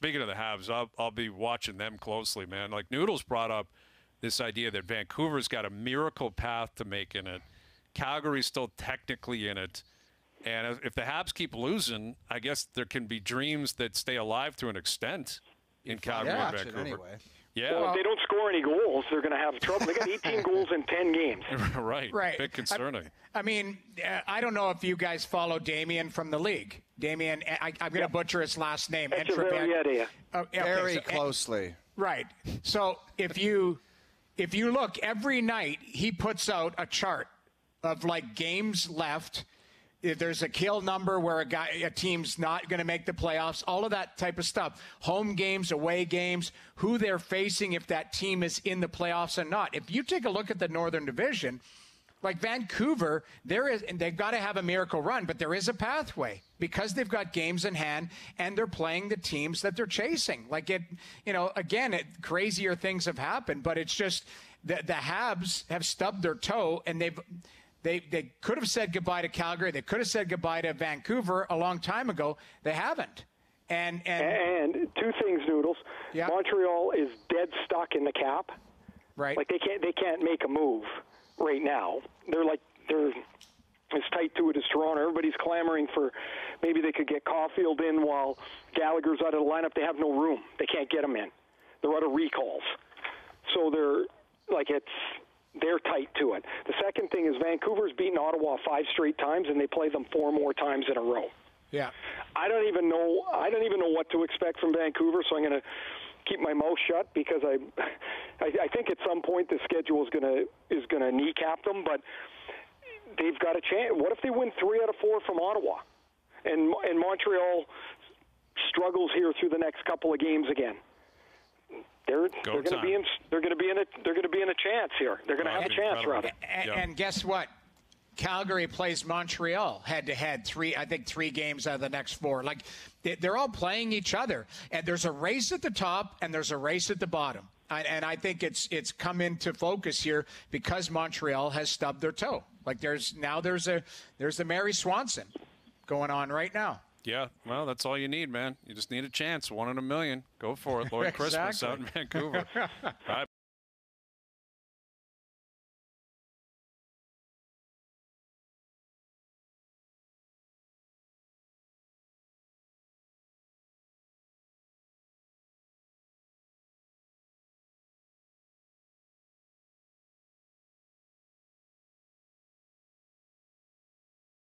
speaking of the Habs, I'll, I'll be watching them closely, man. Like Noodles brought up this idea that Vancouver's got a miracle path to making it. Calgary's still technically in it. And if the Habs keep losing, I guess there can be dreams that stay alive to an extent in Calgary Yeah, and Vancouver. anyway. Yeah, Well, if they don't score any goals, they're going to have trouble. They got 18 goals in 10 games. right. Right. Bit concerning. I mean, uh, I don't know if you guys follow Damien from the league. Damien, eh, I, I'm going to butcher his last name. That's a Entravan- very. Oh, okay, Very so- eh, closely. Right. So if you if you look every night, he puts out a chart of like games left. If there's a kill number where a guy a team's not going to make the playoffs, all of that type of stuff. Home games, away games, who they're facing if that team is in the playoffs or not. If you take a look at the Northern Division, like Vancouver, there is, and they've got to have a miracle run, but there is a pathway because they've got games in hand and they're playing the teams that they're chasing. Like it, you know, again, it, crazier things have happened, but it's just the, the Habs have stubbed their toe and they've, they, they could have said goodbye to Calgary. They could have said goodbye to Vancouver a long time ago. They haven't. And, and, And two things, Noodles. Yeah. Montreal is dead stuck in the cap. right. Like they can't they can't make a move right now. They're like they're as tight to it as Toronto. Everybody's clamoring for maybe they could get Caufield in while Gallagher's out of the lineup. They have no room. They can't get him in. They're out of recalls. So they're like it's they're tight to it. The second thing is Vancouver's beaten Ottawa five straight times and they play them four more times in a row. Yeah. I don't even know. I don't even know what to expect from Vancouver, so I'm going to keep my mouth shut because I, I, I think at some point the schedule is going to is going to kneecap them. But they've got a chance. What if they win three out of four from Ottawa, and and Montreal struggles here through the next couple of games again? They're they're going to be in they're going to be in a they're going to be in a chance here. They're going to Wow, have a chance incredible. rather. And, Yeah. and guess what? Calgary plays Montreal head to head. Three, I think, three games out of the next four. Like they- they're all playing each other, and there's a race at the top and there's a race at the bottom. And I think it's it's come into focus here because Montreal has stubbed their toe. Like there's now there's a there's a Mary Swanson going on right now. Yeah, well, that's all you need, man. You just need a chance, one in a million. Go for it, Lloyd Christmas out in Vancouver.